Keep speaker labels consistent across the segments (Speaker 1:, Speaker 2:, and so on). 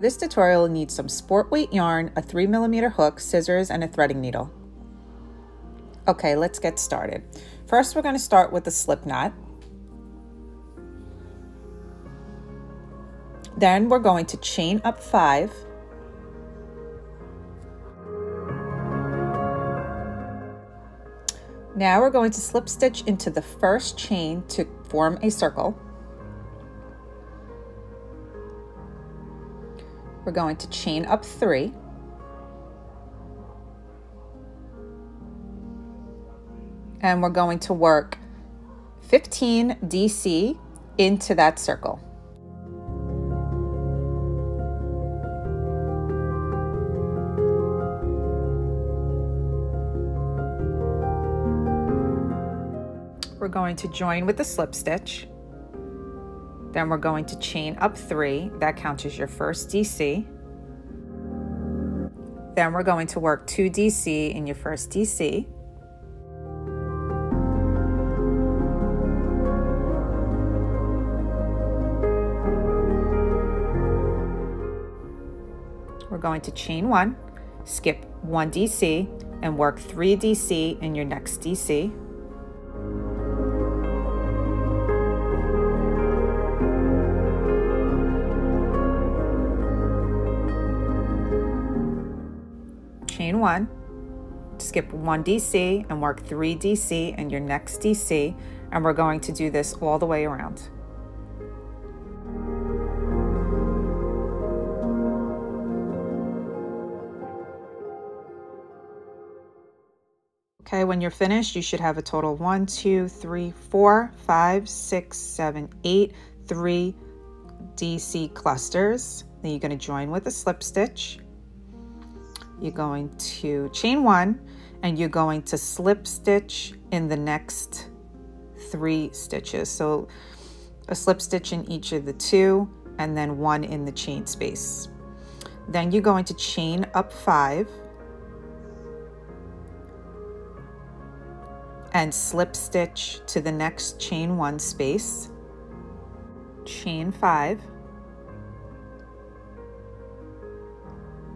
Speaker 1: This tutorial needs some sport weight yarn, a 3 millimeter hook, scissors, and a threading needle. Okay, let's get started. First, we're going to start with the slip knot. Then we're going to chain up five. Now we're going to slip stitch into the first chain to form a circle. We're going to chain up three. And we're going to work 15 DC into that circle. We're going to join with the slip stitch. Then we're going to chain up three. That counts as your first DC. Then we're going to work two DC in your first DC. We're going to chain one, skip one DC, and work three DC in your next DC. One, skip one DC and work three DC in your next DC. And we're going to do this all the way around. Okay, when you're finished, you should have a total one, two, three, four, five, six, seven, eight, three DC clusters. Then you're going to join with a slip stitch you're going to chain one and you're going to slip stitch in the next three stitches. So a slip stitch in each of the two and then one in the chain space. Then you're going to chain up five and slip stitch to the next chain one space, chain five,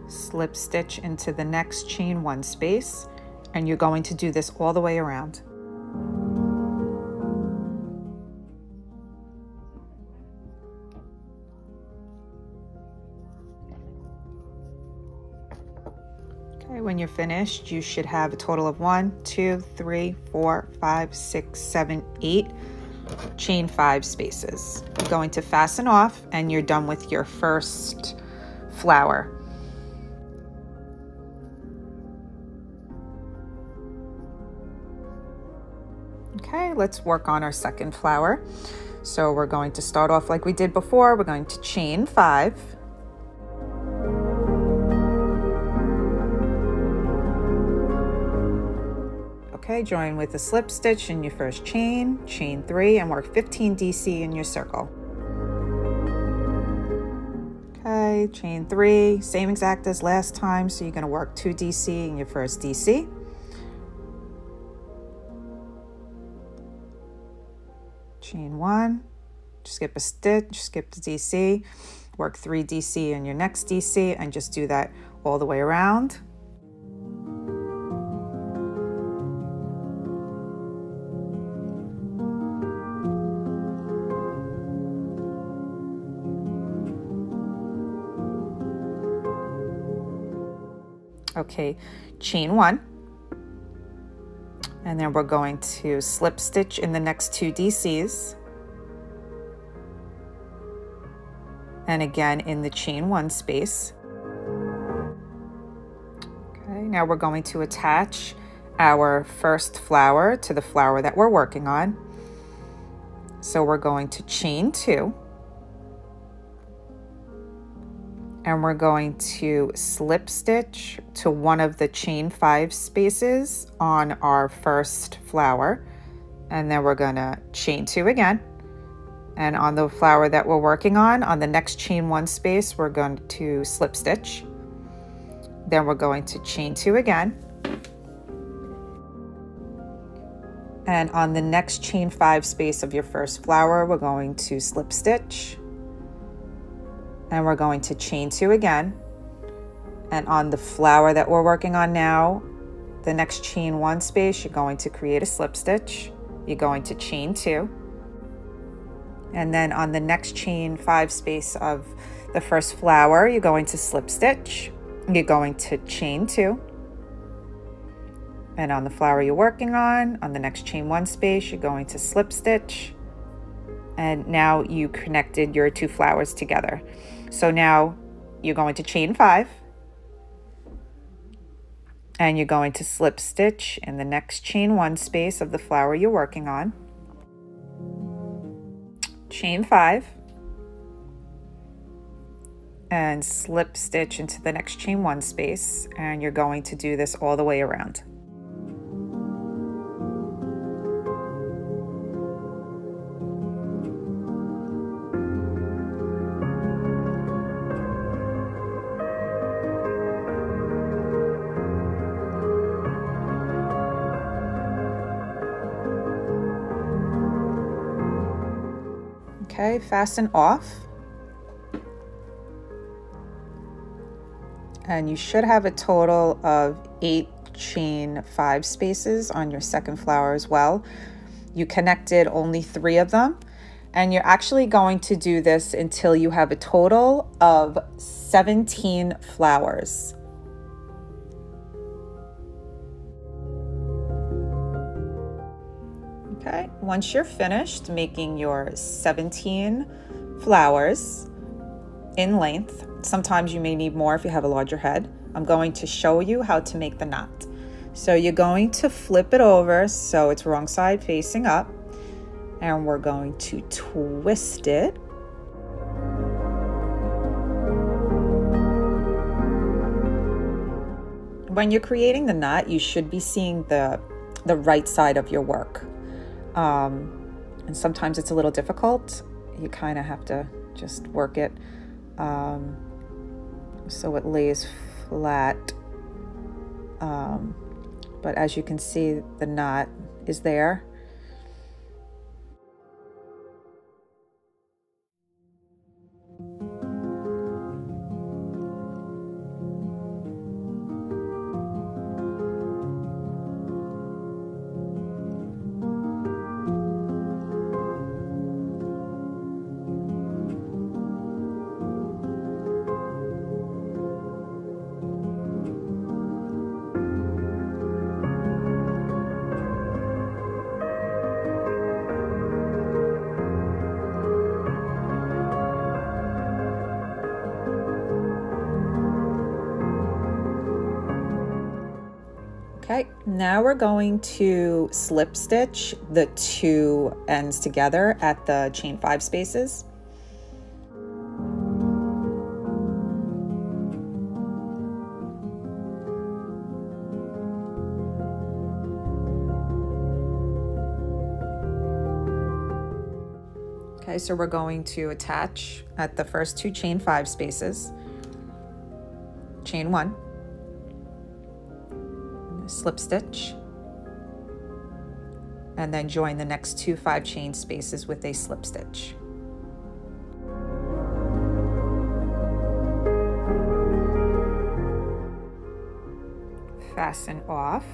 Speaker 1: slip stitch into the next chain one space and you're going to do this all the way around. Okay, when you're finished, you should have a total of one, two, three, four, five, six, seven, eight chain five spaces. You're going to fasten off and you're done with your first flower. Okay, let's work on our second flower. So we're going to start off like we did before. We're going to chain five. Okay, join with a slip stitch in your first chain, chain three, and work 15 DC in your circle. Okay, chain three, same exact as last time. So you're gonna work two DC in your first DC. Chain one, skip a stitch, skip the DC, work three DC in your next DC and just do that all the way around. Okay, chain one and then we're going to slip stitch in the next two DCs. And again in the chain one space. Okay, now we're going to attach our first flower to the flower that we're working on. So we're going to chain two. And we're going to slip stitch to one of the chain five spaces on our first flower. And then we're going to chain two again. And on the flower that we're working on on the next chain one space we're going to slip stitch. Then we're going to chain two again. And on the next chain five space of your first flower we're going to slip stitch and we're going to chain two again. And on the flower that we're working on now, the next chain one space, you're going to create a slip stitch. You're going to chain two. And then on the next chain five space of the first flower, you're going to slip stitch. You're going to chain two. And on the flower you're working on, on the next chain one space, you're going to slip stitch. And now you connected your two flowers together. So now you're going to chain five. And you're going to slip stitch in the next chain one space of the flower you're working on. Chain five. And slip stitch into the next chain one space. And you're going to do this all the way around. Okay, fasten off. And you should have a total of eight chain five spaces on your second flower as well. You connected only three of them. And you're actually going to do this until you have a total of 17 flowers. Okay, once you're finished making your 17 flowers in length, sometimes you may need more if you have a larger head, I'm going to show you how to make the knot. So you're going to flip it over so it's wrong side facing up and we're going to twist it. When you're creating the knot, you should be seeing the, the right side of your work. Um, and sometimes it's a little difficult. You kind of have to just work it um, so it lays flat. Um, but as you can see, the knot is there. Now we're going to slip stitch the two ends together at the chain five spaces. Okay, so we're going to attach at the first two chain five spaces, chain one, slip stitch and then join the next two five chain spaces with a slip stitch. Fasten off.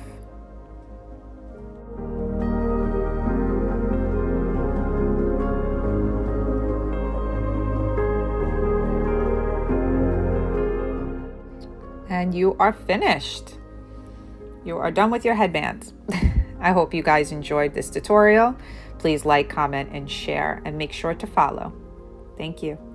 Speaker 1: And you are finished. You are done with your headbands. I hope you guys enjoyed this tutorial. Please like, comment, and share, and make sure to follow. Thank you.